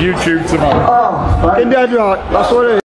YouTube tomorrow. Oh, in Dead Rock. That's what it is.